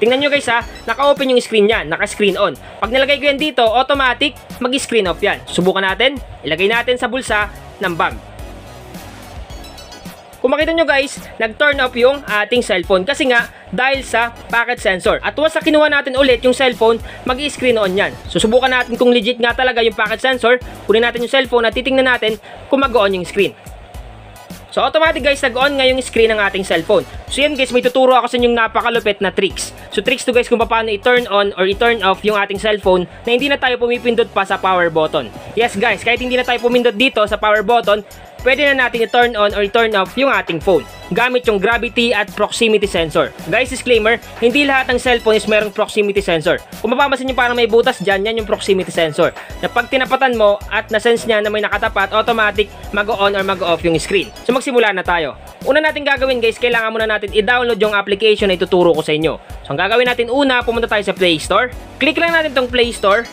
Tingnan nyo guys ha, naka-open yung screen niyan, naka-screen on. Pag nilagay ko yan dito, automatic, mag-screen off yan. Subukan natin, ilagay natin sa bulsa ng bag. Kung makita nyo guys, nag-turn off yung ating cellphone kasi nga dahil sa packet sensor. At once na kinuha natin ulit yung cellphone, mag-screen on yan. Susubukan natin kung legit nga talaga yung packet sensor. Kunin natin yung cellphone at titingnan natin kung mag-on yung screen. So automatic guys, nag-on nga yung screen ng ating cellphone. So yan guys, may tuturo ako sa inyong napakalupit na tricks. So tricks to guys kung paano i-turn on or i-turn off yung ating cellphone na hindi na tayo pumipindot pa sa power button. Yes guys, kahit hindi na tayo pumindot dito sa power button, pwede na natin i-turn on or i-turn off yung ating phone gamit yung gravity at proximity sensor. Guys, disclaimer, hindi lahat ng cellphone is mayroong proximity sensor. Kung mapapansin nyo parang may butas dyan, yan yung proximity sensor. Na pag tinapatan mo at na-sense niya na may nakatapat, automatic mag-on or mag-off yung screen. So magsimula na tayo. Una natin gagawin guys, kailangan muna natin i-download yung application na ituturo ko sa inyo. So ang gagawin natin una, pumunta tayo sa Play Store. Click lang natin tong Play Store.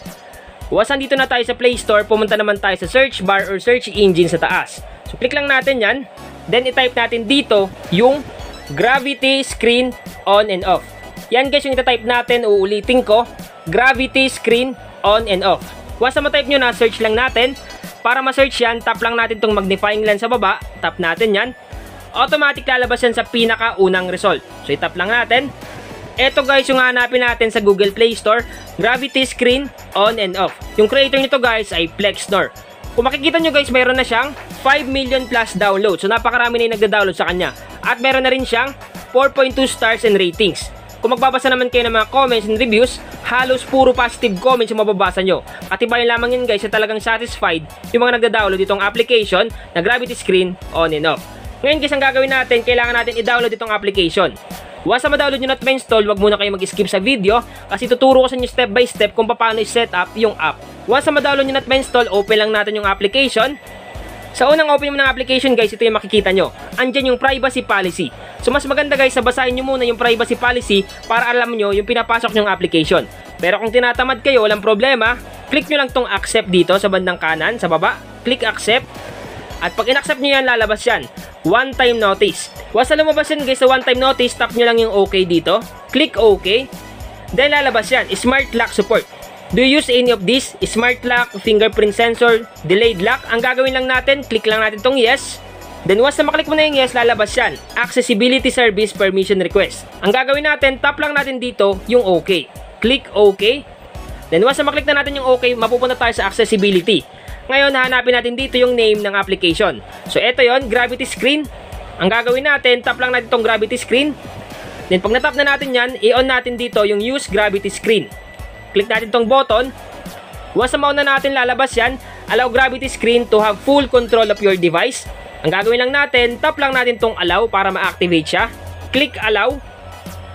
Once dito na tayo sa Play Store, pumunta naman tayo sa search bar or search engine sa taas. So click lang natin yan. Then i-type natin dito yung gravity screen on and off. Yan guys yung ita-type natin, uulitin ko. Gravity screen on and off. Once na ma-type nyo na, search lang natin. Para ma-search yan, tap lang natin tong magnifying lens sa baba. Tap natin yan. Automatic lalabas yan sa pinaka-unang result. So i-tap lang natin. Ito guys yung hanapin natin sa Google Play Store, Gravity Screen On and Off. Yung creator nito guys ay Plexnor. Kung makikita nyo guys, mayroon na siyang 5 million plus download. So napakarami na yung nagda-download sa kanya. At meron na rin siyang 4.2 stars and ratings. Kung magbabasa naman kayo ng mga comments and reviews, halos puro positive comments yung mababasa nyo. At iba yung lamang yun guys na talagang satisfied yung mga nagda-download itong application na Gravity Screen On and Off. Ngayon guys, ang gagawin natin, kailangan natin i-download itong application. Once na ma-download nyo na at ma-install, wag muna kayo mag-skip sa video kasi tuturo ko sa inyo step by step kung paano i-set up yung app. Once na ma-download nyo na at ma-install, open lang natin yung application. Sa unang open mo ng application guys, ito yung makikita nyo. Andyan yung privacy policy. So mas maganda guys, sabasahin nyo muna yung privacy policy para alam nyo yung pinapasok nyong application. Pero kung tinatamad kayo, walang problema, click nyo lang tong accept dito sa bandang kanan, sa baba. Click accept. At pag in-accept nyo yan, lalabas yan. One time notice. Once na lumabas yan guys sa one time notice, tap nyo lang yung OK dito. Click OK. Then lalabas yan, Smart Lock Support. Do you use any of this? Smart lock, fingerprint sensor, delayed lock. Ang gagawin lang natin, click lang natin tong yes. Then once na maklik mo na yung yes, lalabas yan. Accessibility Service Permission Request. Ang gagawin natin, tap lang natin dito yung OK. Click OK. Then once na maklik na natin yung OK, mapupunta tayo sa accessibility. Ngayon, hahanapin natin dito yung name ng application. So, ito yon Gravity Screen. Ang gagawin natin, tap lang natin itong Gravity Screen. Then, pag natap na natin yan, i-on natin dito yung Use Gravity Screen. Click natin itong button. Once na mauna natin lalabas yan, allow Gravity Screen to have full control of your device. Ang gagawin lang natin, tap lang natin itong allow para ma-activate siya. Click allow.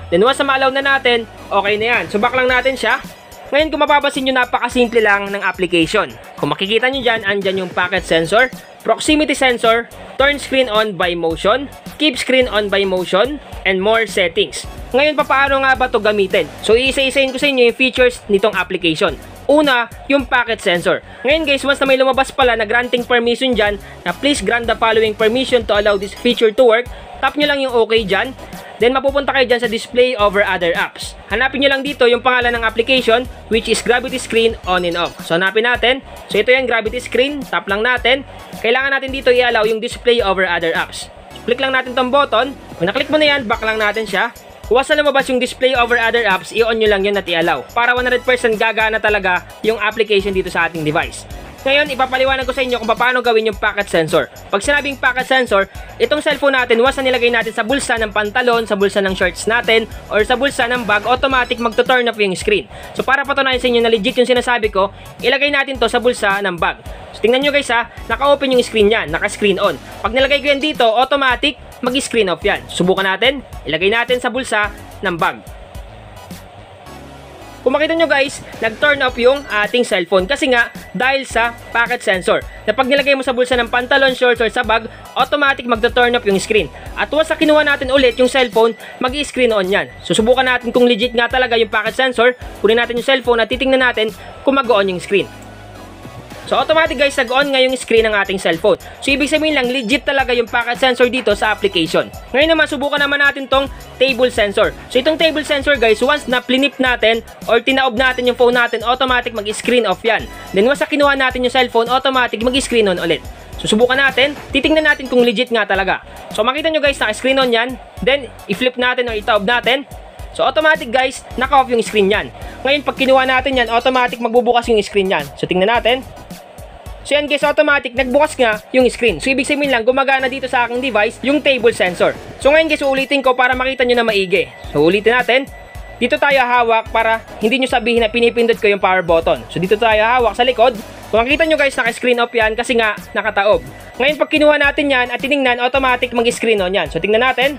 Then once na ma-allow na natin, okay na yan. So, back lang natin siya. Ngayon kung mapapansin nyo, napakasimple lang ng application. Kung makikita nyo dyan, andyan yung packet sensor, proximity sensor, turn screen on by motion, keep screen on by motion, and more settings. Ngayon, paano nga ba to gamitin? So, iisa-isahin ko sa inyo yung features nitong application. Una, yung packet sensor. Ngayon guys, once na may lumabas pala na granting permission dyan, na please grant the following permission to allow this feature to work, tap nyo lang yung okay dyan. Then mapupunta kayo dyan sa display over other apps. Hanapin nyo lang dito yung pangalan ng application which is Gravity Screen on and off. So hanapin natin. So ito yung Gravity Screen. Tap lang natin. Kailangan natin dito i-allow yung display over other apps. Click lang natin tong button. Kung naklik mo na yan, back lang natin siya. Once na lumabas yung display over other apps, i-on nyo lang yun at i-allow. Para 100% gagana talaga yung application dito sa ating device. Ngayon, ipapaliwanag ko sa inyo kung paano gawin yung packet sensor. Pag sinabing packet sensor, itong cellphone natin, once na nilagay natin sa bulsa ng pantalon, sa bulsa ng shorts natin, or sa bulsa ng bag, automatic magto-turn off yung screen. So para patunayan sa inyo na legit yung sinasabi ko, ilagay natin to sa bulsa ng bag. So tingnan nyo guys ha, naka-open yung screen yan, naka-screen on. Pag nilagay ko yan dito, automatic mag-screen off yan. Subukan natin, ilagay natin sa bulsa ng bag. Kung makita nyo guys, nag-turn off yung ating cellphone kasi nga dahil sa packet sensor. Na pag nilagay mo sa bulsa ng pantalon, shorts or sa bag, automatic magto-turn off yung screen. At once na kinuha natin ulit yung cellphone, mag-screen on yan. Susubukan natin kung legit nga talaga yung packet sensor, kunin natin yung cellphone at titingnan natin kung mag-on yung screen. So automatic guys, nag-on nga yung screen ng ating cellphone. So ibig sabihin lang, legit talaga yung packet sensor dito sa application. Ngayon naman, subukan naman natin tong table sensor. So itong table sensor guys, once na plinip natin or tinaob natin yung phone natin, automatic mag-screen off yan. Then once na kinuha natin yung cellphone, automatic mag-screen on ulit. Susubukan natin, titingnan natin kung legit nga talaga. So makita nyo guys, naka-screen on yan. Then, i-flip natin o itaob natin. So automatic guys, naka-off yung screen yan. Ngayon, pag kinuha natin yan, automatic magbubukas yung screen yan. So tingnan natin. So yan guys, automatic, nagbukas nga yung screen. So ibig sabihin lang, gumagana dito sa aking device yung table sensor. So ngayon guys, uulitin ko para makita nyo na maigi. So ulitin natin. Dito tayo hawak para hindi nyo sabihin na pinipindot ko yung power button. So dito tayo hawak sa likod. Kung makita nyo guys, naka-screen off yan kasi nga nakataob. Ngayon pag kinuha natin yan at tiningnan, automatic mag-screen on yan. So tingnan natin.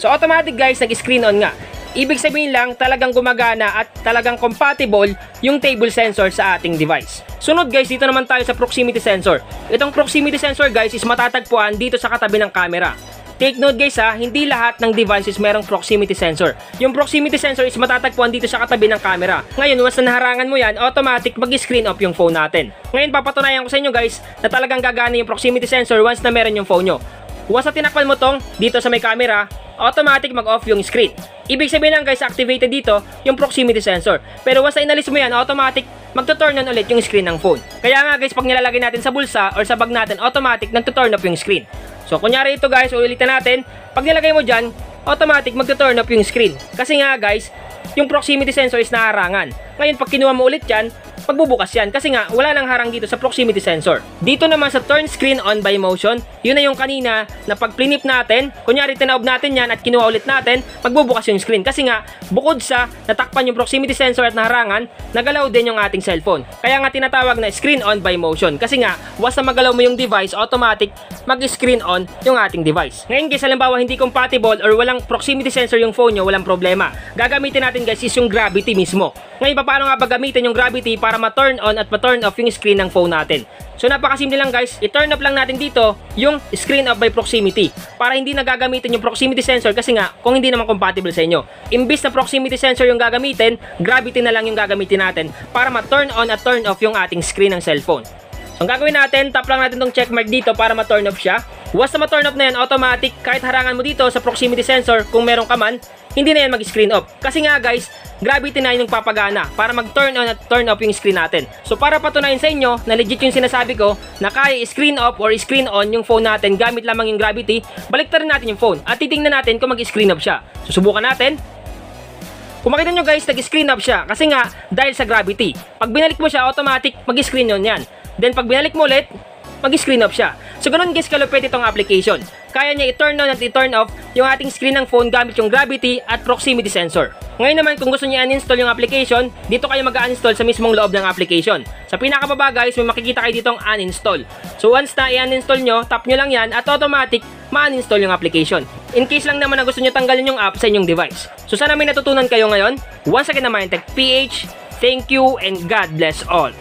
So automatic guys, nag-screen on nga. Ibig sabihin lang talagang gumagana at talagang compatible yung table sensor sa ating device. Sunod guys, dito naman tayo sa proximity sensor. Itong proximity sensor guys is matatagpuan dito sa katabi ng camera. Take note guys ha, hindi lahat ng devices merong proximity sensor. Yung proximity sensor is matatagpuan dito sa katabi ng camera. Ngayon, once na naharangan mo yan, automatic mag-screen off yung phone natin. Ngayon, papatunayan ko sa inyo guys na talagang gagana yung proximity sensor once na meron yung phone nyo. Once na tinakpan mo tong dito sa may camera, automatic mag-off yung screen. Ibig sabihin lang guys, activated dito yung proximity sensor. Pero once na inalis mo yan, automatic magto-turn on ulit yung screen ng phone. Kaya nga guys, pag nilalagay natin sa bulsa or sa bag natin, automatic nagto-turn off yung screen. So kunyari ito guys, ulitin natin, pag nilagay mo dyan, automatic magto-turn off yung screen. Kasi nga guys, yung proximity sensor is naharangan. Ngayon, pag kinuha mo ulit yan, magbubukas yan kasi nga wala nang harang dito sa proximity sensor. Dito naman sa turn screen on by motion, yun na yung kanina na pag plinip natin, kunyari tinaob natin yan at kinuha ulit natin, magbubukas yung screen kasi nga bukod sa natakpan yung proximity sensor at naharangan, nagalaw din yung ating cellphone. Kaya nga tinatawag na screen on by motion kasi nga na magalaw mo yung device, automatic mag-screen on yung ating device. Ngayon guys, halimbawa hindi compatible or walang proximity sensor yung phone nyo, walang problema. Gagamitin natin guys is yung gravity mismo. Ngayon, paano nga ba gamitin yung gravity para ma-turn on at ma-turn off yung screen ng phone natin? So napakasimple lang guys, i-turn off lang natin dito yung screen off by proximity para hindi na gagamitin yung proximity sensor kasi nga kung hindi naman compatible sa inyo. Imbis na proximity sensor yung gagamitin, gravity na lang yung gagamitin natin para ma-turn on at turn off yung ating screen ng cellphone. So ang gagawin natin, tap lang natin tong checkmark dito para ma-turn off siya. Once na ma-turn off na yan, automatic, kahit harangan mo dito sa proximity sensor, kung meron ka man, hindi na yan mag-screen off. Kasi nga guys, gravity na yung papagana para mag-turn on at turn off yung screen natin. So para patunayan sa inyo na legit yung sinasabi ko na kaya screen off or screen on yung phone natin gamit lamang yung gravity, baliktarin natin yung phone at titingnan natin kung mag-screen off siya. Susubukan natin. Kung makita nyo guys, nag-screen off siya kasi nga dahil sa gravity. Pag binalik mo siya, automatic mag-screen on yan. Then pag binalik mo ulit, mag-screen off siya. So ganun guys kalupit itong application. Kaya niya i-turn on at i-turn off yung ating screen ng phone gamit yung gravity at proximity sensor. Ngayon naman kung gusto niyo uninstall yung application, dito kayo mag-uninstall sa mismong loob ng application. Sa pinakababa guys, may makikita kayo ditong uninstall. So once na i-uninstall nyo, tap nyo lang yan at automatic ma-uninstall yung application. In case lang naman na gusto nyo tanggalin yung app sa inyong device. So sana may natutunan kayo ngayon. Once again naman, Tech PH, thank you and God bless all.